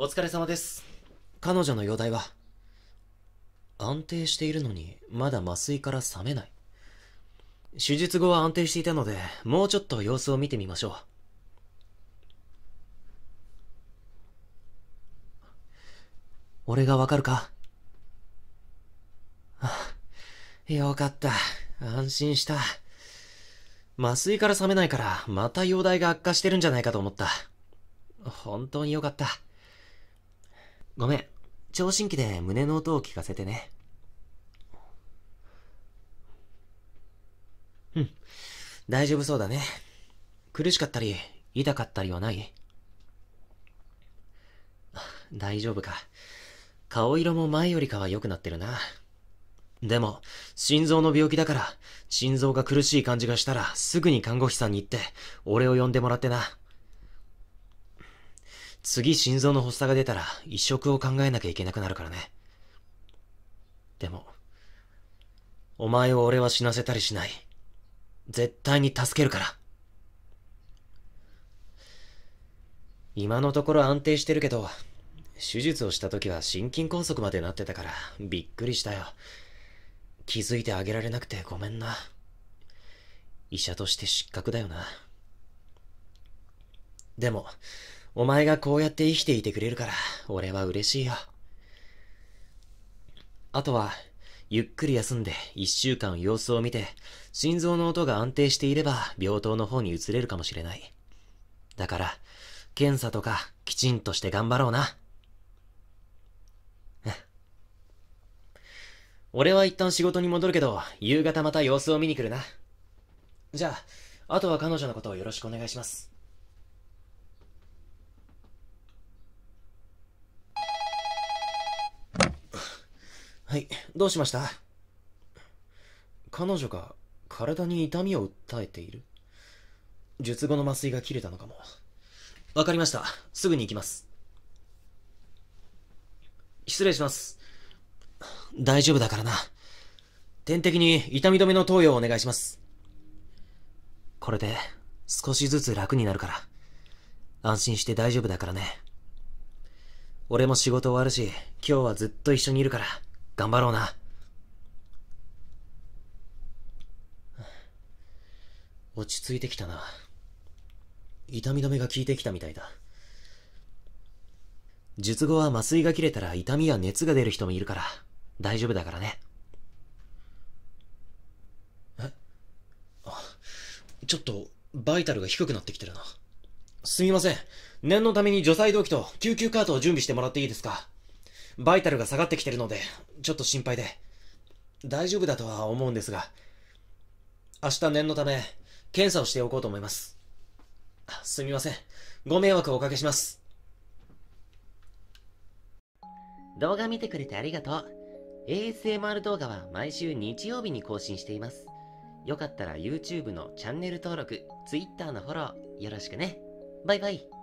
お疲れ様です。彼女の容体は？安定しているのに、まだ麻酔から覚めない。手術後は安定していたので、もうちょっと様子を見てみましょう。俺がわかるか？よかった。安心した。麻酔から覚めないから、また容体が悪化してるんじゃないかと思った。本当によかった。ごめん。聴診器で胸の音を聞かせてね。うん。大丈夫そうだね。苦しかったり、痛かったりはない大丈夫か。顔色も前よりかは良くなってるな。でも、心臓の病気だから、心臓が苦しい感じがしたら、すぐに看護師さんに行って、俺を呼んでもらってな。次心臓の発作が出たら、移植を考えなきゃいけなくなるからね。でも、お前を俺は死なせたりしない。絶対に助けるから。今のところ安定してるけど、手術をした時は心筋梗塞までなってたから、びっくりしたよ。気づいてあげられなくてごめんな。医者として失格だよな。でも、お前がこうやって生きていてくれるから、俺は嬉しいよ。あとは、ゆっくり休んで一週間様子を見て、心臓の音が安定していれば病棟の方に移れるかもしれない。だから、検査とかきちんとして頑張ろうな。俺は一旦仕事に戻るけど、夕方また様子を見に来るな。じゃあ、あとは彼女のことをよろしくお願いします。はい、どうしました？彼女が体に痛みを訴えている？術後の麻酔が切れたのかも？わかりました。すぐに行きます。失礼します。大丈夫だからな。点滴に痛み止めの投与をお願いします。これで少しずつ楽になるから。安心して大丈夫だからね。俺も仕事終わるし、今日はずっと一緒にいるから、頑張ろうな。落ち着いてきたな。痛み止めが効いてきたみたいだ。術後は麻酔が切れたら痛みや熱が出る人もいるから、大丈夫だからね。え？あ、ちょっと、バイタルが低くなってきてるな。すみません。念のために除細動器と救急カートを準備してもらっていいですか？バイタルが下がってきてるので、ちょっと心配で。大丈夫だとは思うんですが、明日念のため、検査をしておこうと思います。すみません。ご迷惑をおかけします。動画見てくれてありがとう。ASMR 動画は毎週日曜日に更新しています。よかったら YouTube のチャンネル登録、Twitter のフォローよろしくね。バイバイ。